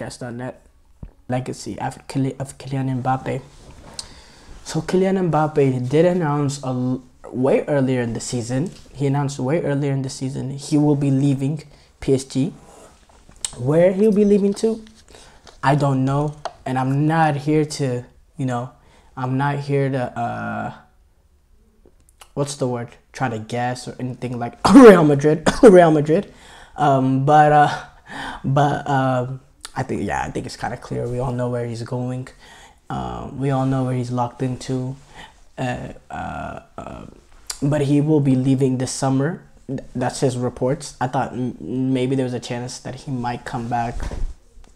podcast.net. Legacy of Kylian Mbappe. So Kylian Mbappe did announce a, way earlier in the season. He announced way earlier in the season he will be leaving PSG. Where he'll be leaving to, I don't know, and I'm not here to, you know, I'm not here to, uh, what's the word? Try to guess or anything like Real Madrid, Real Madrid. Um, but uh, but um, I think yeah, I think it's kind of clear. We all know where he's going. Um, we all know where he's locked into. Uh, uh, uh, but he will be leaving this summer. That's his reports. I thought maybe there was a chance that he might come back,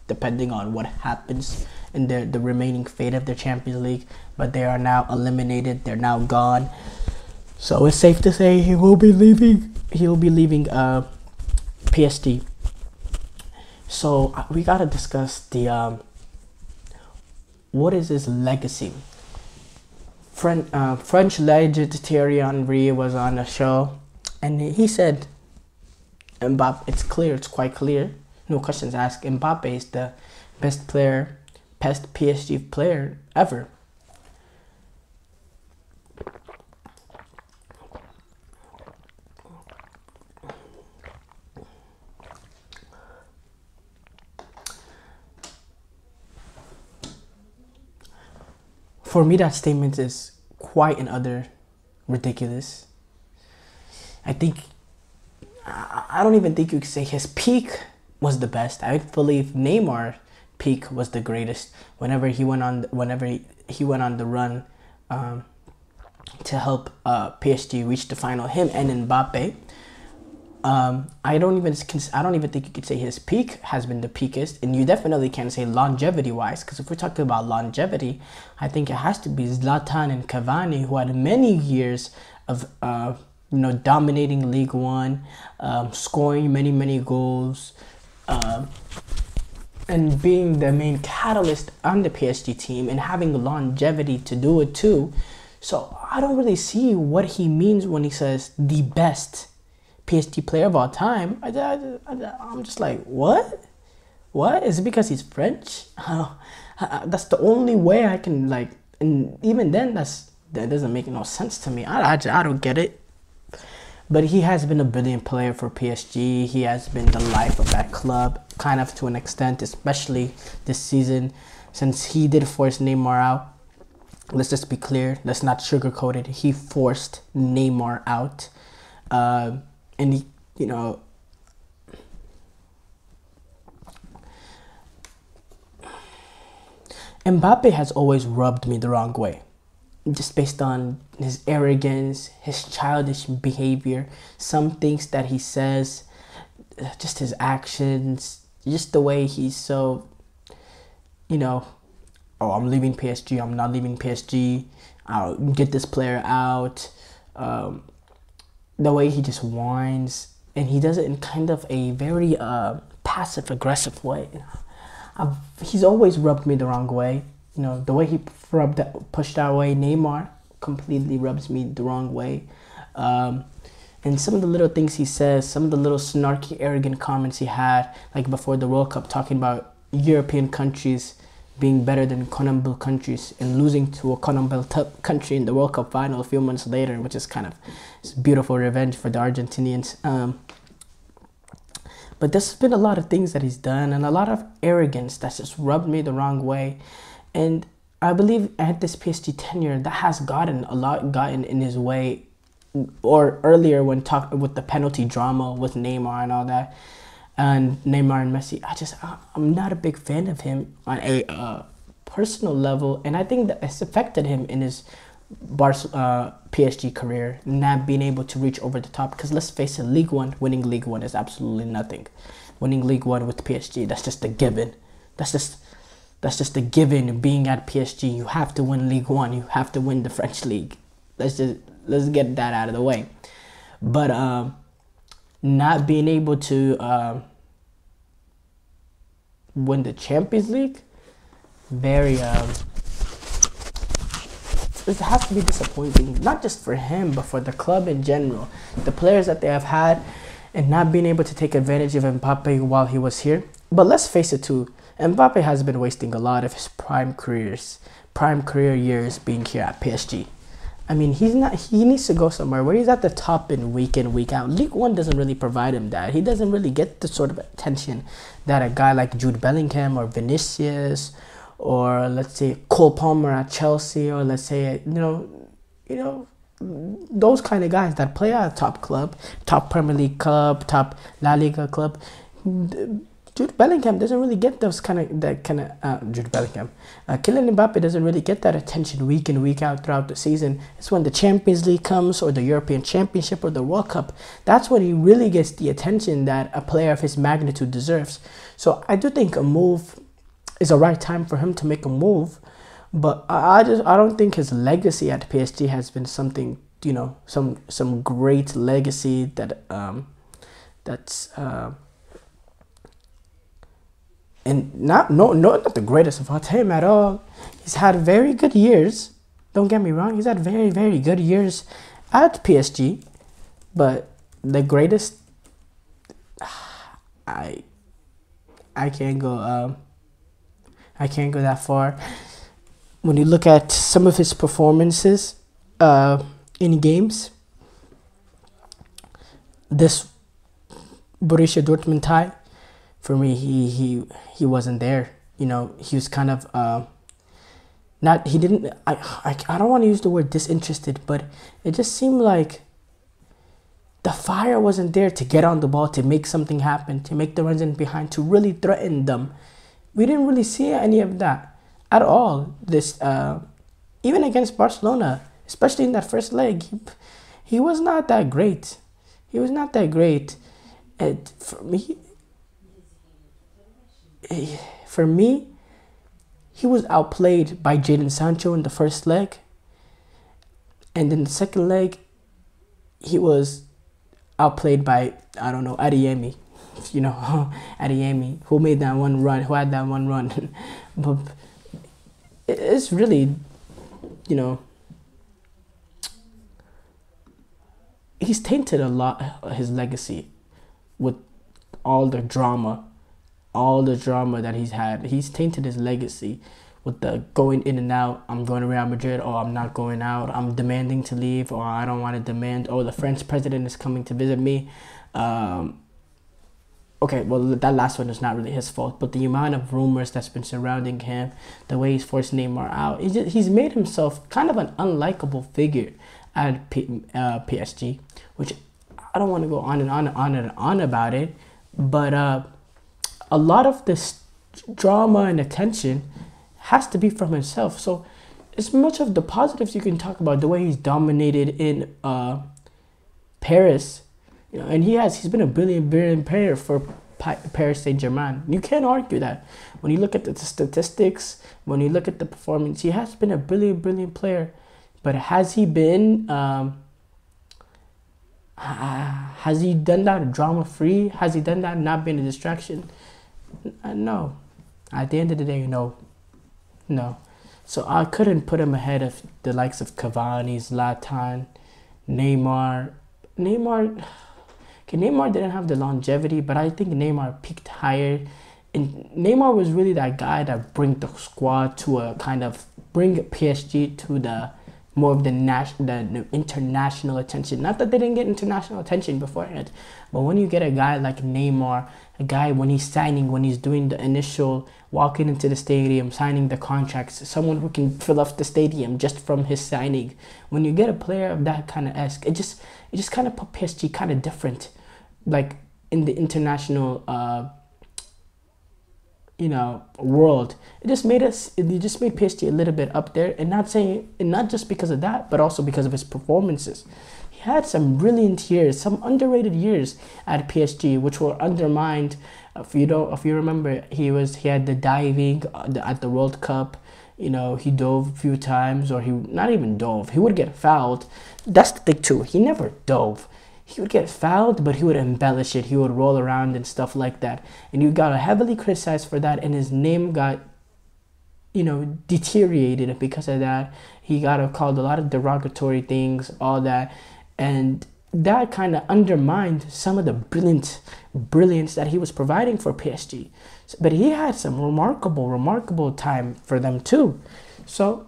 depending on what happens in the the remaining fate of the Champions League. But they are now eliminated. They're now gone. So it's safe to say he will be leaving. He will be leaving uh, PSG. So uh, we gotta discuss the um, what is his legacy. French uh, French legend Thierry Henry was on a show, and he said, "Mbappe, it's clear, it's quite clear, no questions asked. Mbappe is the best player, best PSG player ever." For me, that statement is quite and utter ridiculous. I think I don't even think you could say his peak was the best. I believe Neymar peak was the greatest. Whenever he went on, whenever he, he went on the run um, to help uh, PSG reach the final, him and Mbappe um, I don't even I don't even think you could say his peak has been the peakest, and you definitely can't say longevity wise. Because if we're talking about longevity, I think it has to be Zlatan and Cavani, who had many years of uh, you know dominating League One, um, scoring many many goals, uh, and being the main catalyst on the PSG team, and having longevity to do it too. So I don't really see what he means when he says the best PSG player of all time. I, am just like, what? What? Is it because he's French? that's the only way I can like, and even then, that's that doesn't make no sense to me. I, I, I don't get it. But he has been a brilliant player for PSG. He has been the life of that club, kind of to an extent, especially this season, since he did force Neymar out. Let's just be clear. Let's not sugarcoat it. He forced Neymar out. Uh, and he, you know, Mbappe has always rubbed me the wrong way. Just based on his arrogance, his childish behavior, some things that he says, just his actions, just the way he's so, you know, oh, I'm leaving PSG, I'm not leaving PSG, I'll get this player out. Um, the way he just whines and he does it in kind of a very uh, passive aggressive way. I've, he's always rubbed me the wrong way. You know, the way he rubbed that, pushed that way, Neymar completely rubs me the wrong way. Um, and some of the little things he says, some of the little snarky, arrogant comments he had, like before the World Cup, talking about European countries being better than CONMEBOL countries and losing to a CONMEBOL country in the World Cup final a few months later, which is kind of beautiful revenge for the Argentinians. Um, but there's been a lot of things that he's done and a lot of arrogance that's just rubbed me the wrong way. And I believe at this PSG tenure, that has gotten a lot gotten in his way. Or earlier when talking with the penalty drama with Neymar and all that and Neymar and Messi. I just I'm not a big fan of him on a uh, personal level, and I think that it's affected him in his Bar uh, PSG career, not being able to reach over the top. Because let's face it, League One, winning League One is absolutely nothing. Winning League One with PSG, that's just a given. That's just that's just a given. Being at PSG, you have to win League One. You have to win the French league. Let's just let's get that out of the way. But um, not being able to uh, win the Champions League, very um, it has to be disappointing, not just for him, but for the club in general. The players that they have had, and not being able to take advantage of Mbappe while he was here. But let's face it, too, Mbappe has been wasting a lot of his prime careers, prime career years being here at PSG. I mean, he's not. He needs to go somewhere where he's at the top in week in week out. League One doesn't really provide him that. He doesn't really get the sort of attention that a guy like Jude Bellingham or Vinicius, or let's say Cole Palmer at Chelsea, or let's say you know, you know, those kind of guys that play at a top club, top Premier League club, top La Liga club. Jude Bellingham doesn't really get those kind of that kind of uh, Jude Bellingham. Uh, Kylian Mbappe doesn't really get that attention week in week out throughout the season. It's when the Champions League comes or the European Championship or the World Cup. That's when he really gets the attention that a player of his magnitude deserves. So I do think a move is a right time for him to make a move, but I, I just I don't think his legacy at PSG has been something you know some some great legacy that um that's. Uh, and not no no not the greatest of all time at all. He's had very good years. Don't get me wrong. He's had very very good years at PSG, but the greatest. I. I can't go. Um, I can't go that far. When you look at some of his performances, uh, in games, this Borussia Dortmund tie for me, he he he wasn't there. You know, he was kind of uh, not. He didn't. I I, I don't want to use the word disinterested, but it just seemed like the fire wasn't there to get on the ball, to make something happen, to make the runs in behind, to really threaten them. We didn't really see any of that at all. This uh, even against Barcelona, especially in that first leg, he, he was not that great. He was not that great. And for me, for me, he was outplayed by Jadon Sancho in the first leg. And in the second leg, he was outplayed by, I don't know, Adeyemi. You know, Adeyemi, who made that one run, who had that one run. but it's really, you know, he's tainted a lot his legacy with all the drama all the drama that he's had. He's tainted his legacy with the going in and out. I'm going to Real Madrid, or I'm not going out. I'm demanding to leave, or I don't want to demand. Oh, the French president is coming to visit me. Um, okay, well, that last one is not really his fault, but the amount of rumors that's been surrounding him, the way he's forced Neymar out, he's, just, he's made himself kind of an unlikable figure at P, uh, PSG, which I don't want to go on and on and on and on about it, but uh, a lot of this drama and attention has to be from himself. So, as much of the positives you can talk about, the way he's dominated in uh, Paris, you know, and he has he's been a billion billion player for Paris Saint Germain. You can't argue that. When you look at the statistics, when you look at the performance, he has been a brilliant, brilliant player. But has he been? Um, has he done that drama free? Has he done that not being a distraction? Uh, no. At the end of the day, no. No. So I couldn't put him ahead of the likes of Cavani, Zlatan, Neymar. Neymar, okay, Neymar didn't have the longevity, but I think Neymar peaked higher. And Neymar was really that guy that bring the squad to a kind of bring PSG to the more of the, the, the international attention. Not that they didn't get international attention beforehand, but when you get a guy like Neymar, a guy when he's signing, when he's doing the initial walking into the stadium, signing the contracts, someone who can fill up the stadium just from his signing. When you get a player of that kind of esque, it just it just kind of put PSG kind of different, like in the international. Uh, you know world. It just made us it just made PSG a little bit up there and not saying and not just because of that but also because of his performances. He had some brilliant years some underrated years at PSG which were undermined. If you don't if you remember he was he had the diving uh, at the World Cup. You know he dove a few times or he not even dove he would get fouled. That's the thing too he never dove he would get fouled, but he would embellish it. He would roll around and stuff like that. And you got heavily criticized for that, and his name got, you know, deteriorated because of that. He got called a lot of derogatory things, all that. And that kind of undermined some of the brilliant brilliance that he was providing for PSG. But he had some remarkable, remarkable time for them too. So,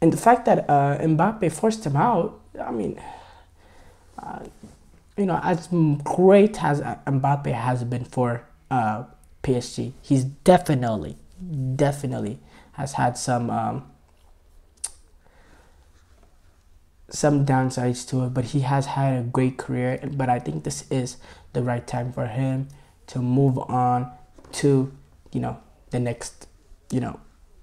and the fact that uh, Mbappe forced him out, I mean, you know, as great as Mbappe has been for uh, PSG, he's definitely, definitely has had some um, some downsides to it, but he has had a great career. But I think this is the right time for him to move on to, you know, the next, you know,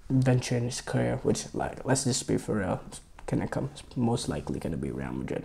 venture in his career, which like let's just be for real, it's gonna come it's most likely gonna be Real Madrid.